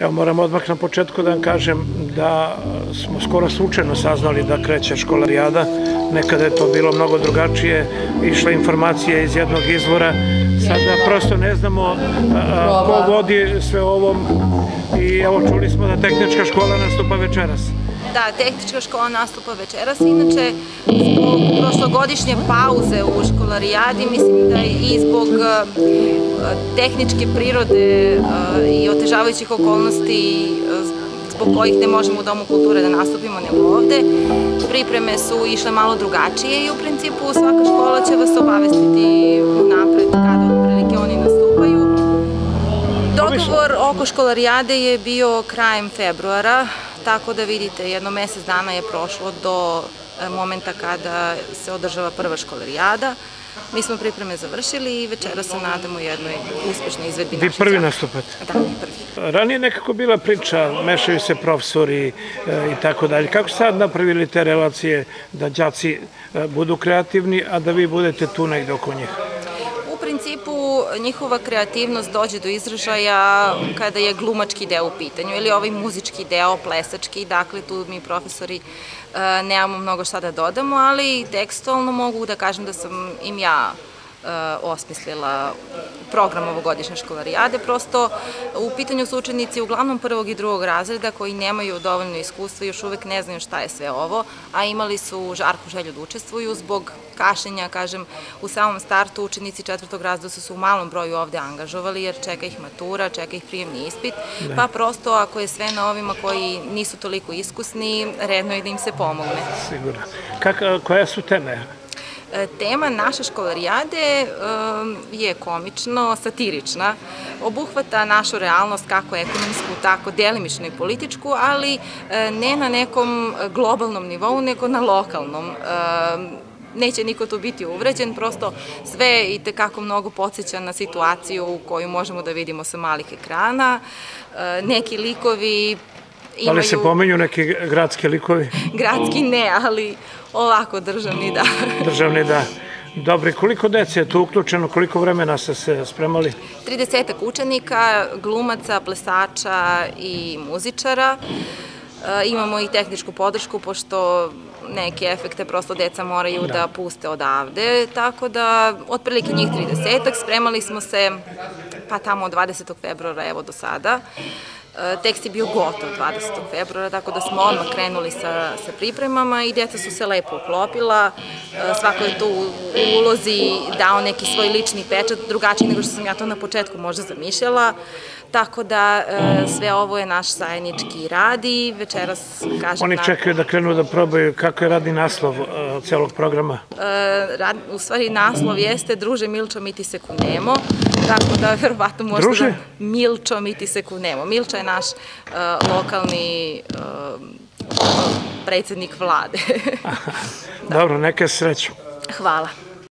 Evo moram odmah na početku da vam kažem da smo skoro slučajno saznali da kreće školarijada. Nekada je to bilo mnogo drugačije, išla informacija iz jednog izvora. Sada prosto ne znamo a, ko vodi sve ovom i evo čuli smo da tehnička škola nastupa večeras. Da, tehnička škola nastupa večeras. Inače, zbog prošlogodišnje pauze u školarijadi, mislim da i zbog tehničke prirode i otežavajućih okolnosti zbog kojih ne možemo u Domu kulture da nastupimo nego ovde. Pripreme su išle malo drugačije i u principu svaka škola će vas obavestiti napred kada otprilike oni nastupaju. Dogovor oko školarijade je bio krajem februara, tako da vidite, jedno mesec dana je prošlo do momenta kada se održava prva školarijada. Mi smo pripreme završili i večera se nadamo jednoj uspešnoj izvedbi Vi naših prvi đaka. nastupate? Da, prvi. Ranije nekako bila priča, mešaju se profesori e, i tako dalje. Kako ste sad napravili te relacije da đaci e, budu kreativni, a da vi budete tu negde oko njih? Principu njihova kreativnost dođe do izražaja kada je glumački deo u pitanju ili ovaj muzički deo, plesački, dakle tu mi profesori e, nemamo mnogo šta da dodamo, ali tekstualno mogu da kažem da sam im ja osmislila program ovogodišnje školarijade. Prosto u pitanju su učenici uglavnom prvog i drugog razreda koji nemaju dovoljno iskustva i još uvek ne znaju šta je sve ovo, a imali su žarku želju da učestvuju zbog kašenja, kažem, u samom startu učenici četvrtog razreda su se u malom broju ovde angažovali jer čeka ih matura, čeka ih prijemni ispit, pa prosto ako je sve na ovima koji nisu toliko iskusni, redno je da im se pomogne. Sigurno. Kak, koja su teme? E, Tema naše školarijade um, je komično, satirična. Obuhvata našu realnost kako ekonomsku, tako delimično i političku, ali e, ne na nekom globalnom nivou, nego na lokalnom. Neće niko tu biti uvređen, prosto sve i tekako mnogo podsjeća na situaciju koju možemo da vidimo sa malih ekrana. E, Neki likovi Da li se imaju pomenju neki gradski likovi? gradski ne, ali ovako državni da. Državni da. Dobri, koliko dece je tu uključeno, koliko vremena ste se spremali? 30 učenika, glumaca, plesača i muzičara. E, imamo i tehničku podršku, pošto neke efekte prosto deca moraju da, puste odavde, tako da otprilike njih 30 spremali smo se pa tamo od 20. februara evo do sada. E, Tekst je bio gotov 20. februara, tako da smo odmah krenuli sa, sa pripremama i djeca su se lepo uklopila. E, Svako je tu u ulozi dao neki svoj lični pečat, drugačiji nego što sam ja to na početku možda zamišljala. Tako da e, sve ovo je naš zajednički rad i večeras, kažem... Oni čekaju da krenu da probaju kako je radni naslov celog programa. Rad, u stvari naslov jeste Druže Milčo mi ti se kunemo, tako da verovatno možete Druže? da... Milčo mi ti se kunemo. Milča je naš e, lokalni e, predsednik vlade. Dobro, neka sreća. Hvala.